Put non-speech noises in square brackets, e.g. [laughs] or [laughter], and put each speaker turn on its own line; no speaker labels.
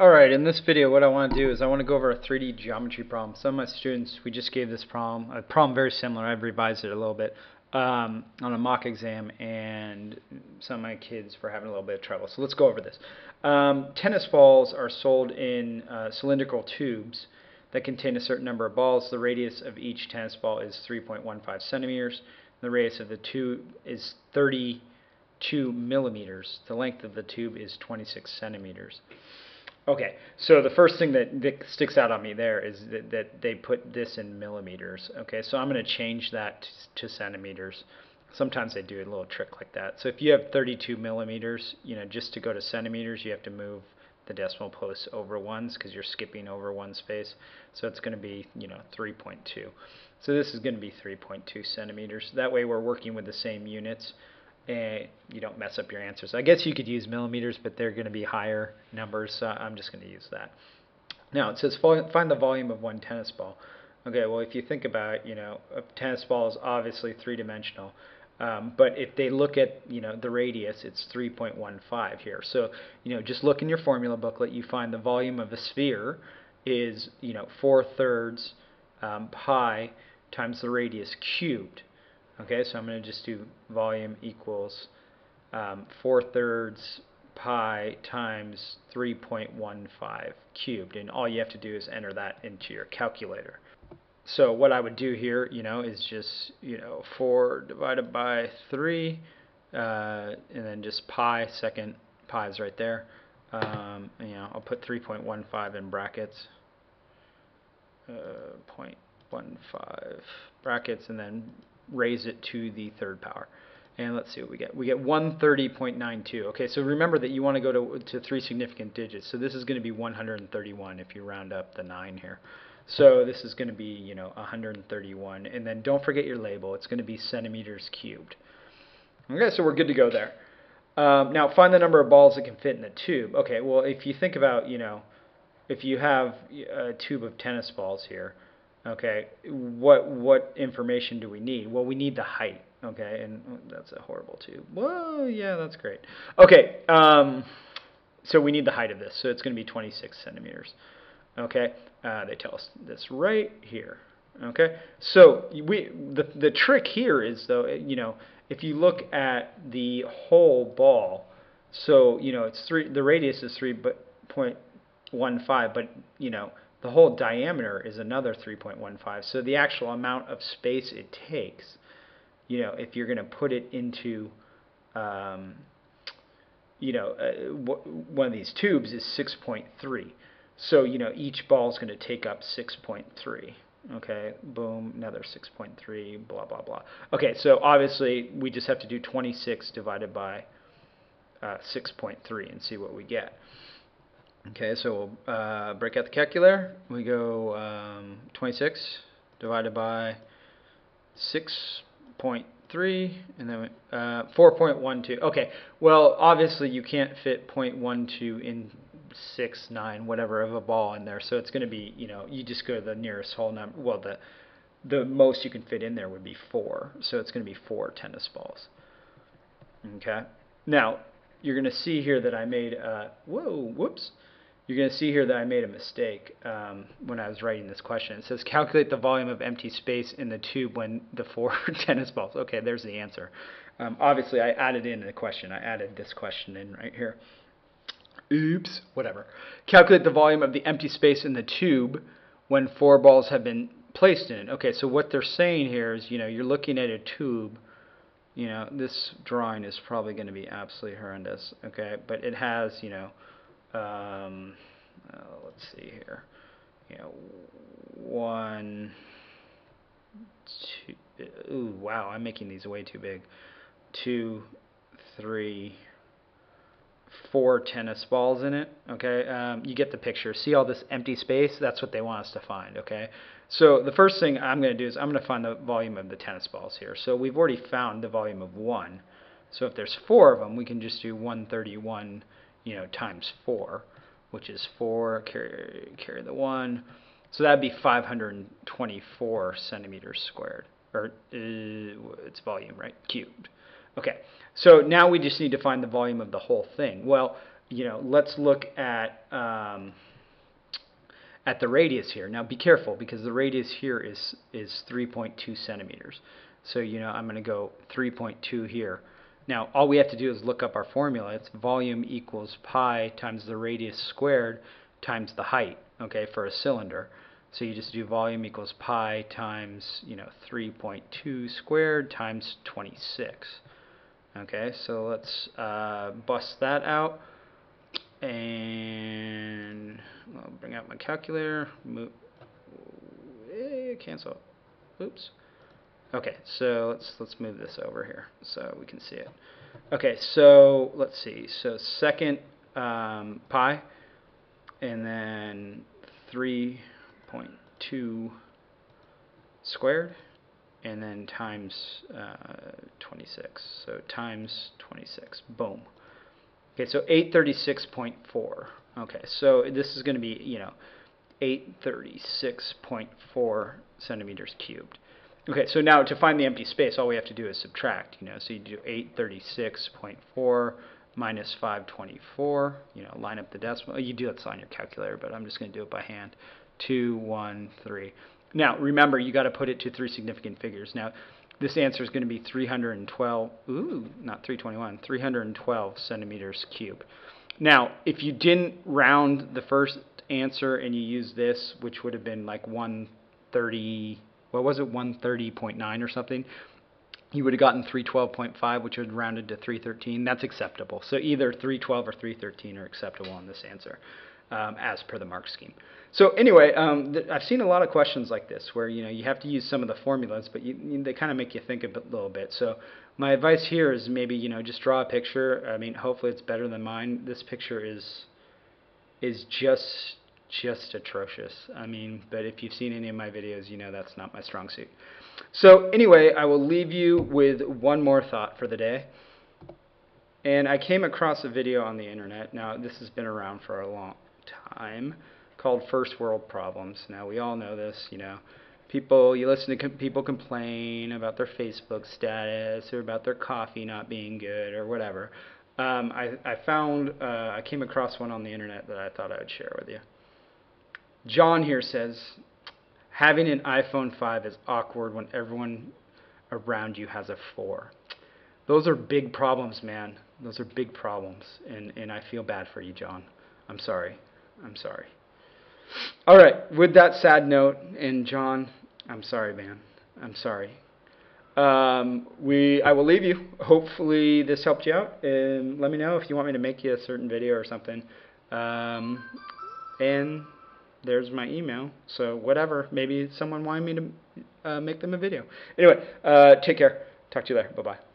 Alright, in this video what I want to do is I want to go over a 3D geometry problem. Some of my students, we just gave this problem, a problem very similar, I've revised it a little bit, um, on a mock exam and some of my kids were having a little bit of trouble. So let's go over this. Um, tennis balls are sold in uh, cylindrical tubes that contain a certain number of balls. The radius of each tennis ball is 3.15 centimeters. The radius of the tube is 32 millimeters. The length of the tube is 26 centimeters. Okay, so the first thing that, sticks out on me there is that, that they put this in millimeters. Okay, so I'm going to change that to, to centimeters. Sometimes they do a little trick like that. So if you have 32 millimeters, you know, just to go to centimeters, you have to move the decimal place over ones because you're skipping over one space. So it's going to be, you know, 3.2. So this is going to be 3.2 centimeters. That way we're working with the same units and you don't mess up your answers. I guess you could use millimeters, but they're going to be higher numbers, so I'm just going to use that. Now it says find the volume of one tennis ball. Okay, well if you think about it, you know, a tennis ball is obviously three-dimensional, um, but if they look at you know the radius, it's 3.15 here. So you know, just look in your formula booklet. You find the volume of a sphere is you know four thirds um, pi times the radius cubed. Okay, so I'm going to just do volume equals um, 4 thirds pi times 3.15 cubed. And all you have to do is enter that into your calculator. So what I would do here, you know, is just, you know, 4 divided by 3, uh, and then just pi, second pi is right there. Um, you know, I'll put 3.15 in brackets. Uh, 0.15 brackets, and then raise it to the third power. And let's see what we get. We get 130.92. Okay, so remember that you want to go to, to three significant digits. So this is going to be 131 if you round up the 9 here. So this is going to be, you know, 131. And then don't forget your label. It's going to be centimeters cubed. Okay, so we're good to go there. Um, now find the number of balls that can fit in the tube. Okay, well if you think about, you know, if you have a tube of tennis balls here, Okay, what what information do we need? Well, we need the height. Okay, and oh, that's a horrible tube. Well, yeah, that's great. Okay, um, so we need the height of this. So it's going to be 26 centimeters. Okay, uh, they tell us this right here. Okay, so we the the trick here is though, you know, if you look at the whole ball, so you know it's three. The radius is three, but point one five, but you know the whole diameter is another 3.15. So the actual amount of space it takes, you know, if you're going to put it into, um, you know, uh, one of these tubes is 6.3. So, you know, each ball is going to take up 6.3. Okay, boom, another 6.3, blah, blah, blah. Okay, so obviously we just have to do 26 divided by uh, 6.3 and see what we get. Okay, so we'll uh, break out the calculator. We go um, 26 divided by 6.3, and then uh, 4.12. Okay, well, obviously you can't fit 0.12 in 6, 9, whatever of a ball in there, so it's going to be, you know, you just go to the nearest whole number. Well, the the most you can fit in there would be 4, so it's going to be 4 tennis balls. Okay, now you're going to see here that I made, uh, whoa, whoops you're going to see here that I made a mistake um, when I was writing this question. It says calculate the volume of empty space in the tube when the four [laughs] tennis balls. Okay, there's the answer. Um, obviously, I added in the question. I added this question in right here. Oops, whatever. Calculate the volume of the empty space in the tube when four balls have been placed in it. Okay, so what they're saying here is, you know, you're looking at a tube. You know, this drawing is probably going to be absolutely horrendous. Okay, but it has, you know, um, uh, let's see here, know, one, two, ooh, wow, I'm making these way too big, two, three, four tennis balls in it, okay, um, you get the picture, see all this empty space, that's what they want us to find, okay, so the first thing I'm going to do is I'm going to find the volume of the tennis balls here, so we've already found the volume of one, so if there's four of them, we can just do 131 you know, times 4, which is 4, carry, carry the 1. So that would be 524 centimeters squared, or uh, its volume, right, cubed. Okay, so now we just need to find the volume of the whole thing. Well, you know, let's look at um, at the radius here. Now be careful because the radius here is is 3.2 centimeters. So you know I'm going to go 3.2 here. Now all we have to do is look up our formula. It's volume equals pi times the radius squared times the height, okay, for a cylinder. So you just do volume equals pi times, you know, 3.2 squared times 26. Okay, so let's uh, bust that out. And I'll bring out my calculator. Move, eh, cancel. Oops. Okay, so let's let's move this over here so we can see it. Okay, so let's see. So second um, pi, and then 3.2 squared, and then times uh, 26. So times 26. Boom. Okay, so 836.4. Okay, so this is going to be, you know, 836.4 centimeters cubed. Okay, so now to find the empty space, all we have to do is subtract, you know, so you do 836.4 minus 524, you know, line up the decimal. You do that on your calculator, but I'm just going to do it by hand. 2, 1, 3. Now, remember, you got to put it to three significant figures. Now, this answer is going to be 312, ooh, not 321, 312 centimeters cubed. Now, if you didn't round the first answer and you use this, which would have been like 130 what was it, 130.9 or something, you would have gotten 312.5, which would rounded to 313. That's acceptable. So either 312 or 313 are acceptable in this answer, um, as per the mark scheme. So anyway, um, I've seen a lot of questions like this where you know you have to use some of the formulas, but you, they kind of make you think a bit, little bit. So my advice here is maybe you know just draw a picture. I mean, hopefully it's better than mine. This picture is is just just atrocious. I mean, but if you've seen any of my videos, you know that's not my strong suit. So anyway, I will leave you with one more thought for the day. And I came across a video on the internet. Now, this has been around for a long time called First World Problems. Now, we all know this, you know. People, you listen to people complain about their Facebook status or about their coffee not being good or whatever. Um, I, I found, uh, I came across one on the internet that I thought I would share with you. John here says, having an iPhone 5 is awkward when everyone around you has a 4. Those are big problems, man. Those are big problems. And, and I feel bad for you, John. I'm sorry. I'm sorry. All right, with that sad note, and John, I'm sorry, man. I'm sorry. Um, we, I will leave you. Hopefully this helped you out, and let me know if you want me to make you a certain video or something. Um, and there's my email. So whatever, maybe someone wanted me to uh, make them a video. Anyway, uh, take care. Talk to you later. Bye bye.